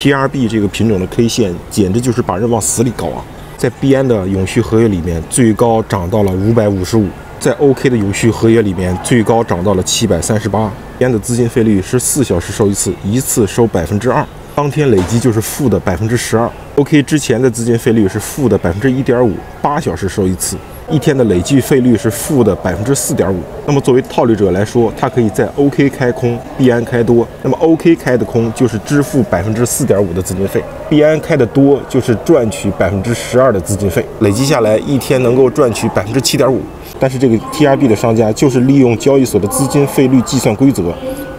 TRB 这个品种的 K 线简直就是把人往死里搞啊！在 BN 的永续合约里面，最高涨到了五百五十五；在 OK 的永续合约里面，最高涨到了七百三十八。BN 的资金费率是四小时收一次，一次收百分之二，当天累积就是负的百分之十二。OK 之前的资金费率是负的百分之一点五，八小时收一次。一天的累计费率是负的百分之四点五。那么作为套利者来说，他可以在 OK 开空，币安开多。那么 OK 开的空就是支付百分之四点五的资金费，币安开的多就是赚取百分之十二的资金费。累计下来一天能够赚取百分之七点五。但是这个 TRB 的商家就是利用交易所的资金费率计算规则，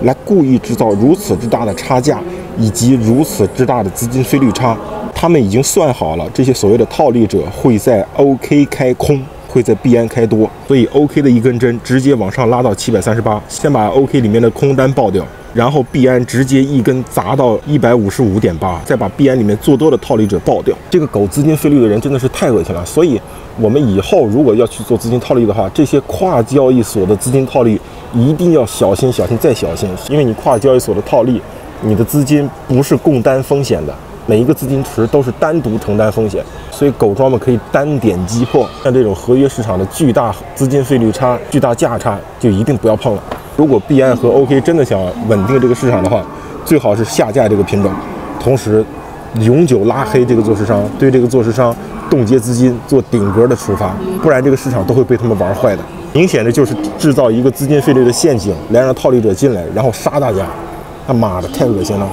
来故意制造如此之大的差价，以及如此之大的资金费率差。他们已经算好了，这些所谓的套利者会在 OK 开空。会在币安开多，所以 OK 的一根针直接往上拉到七百三十八，先把 OK 里面的空单爆掉，然后币安直接一根砸到一百五十五点八，再把币安里面做多的套利者爆掉。这个搞资金费率的人真的是太恶心了。所以，我们以后如果要去做资金套利的话，这些跨交易所的资金套利一定要小心、小心再小心，因为你跨交易所的套利，你的资金不是共担风险的。每一个资金池都是单独承担风险，所以狗庄们可以单点击破。像这种合约市场的巨大资金费率差、巨大价差，就一定不要碰了。如果币安和 OK 真的想稳定这个市场的话，最好是下架这个品种，同时永久拉黑这个做市商，对这个做市商冻结资金、做顶格的处罚，不然这个市场都会被他们玩坏的。明显的就是制造一个资金费率的陷阱，来让套利者进来，然后杀大家。他妈的，太恶心了！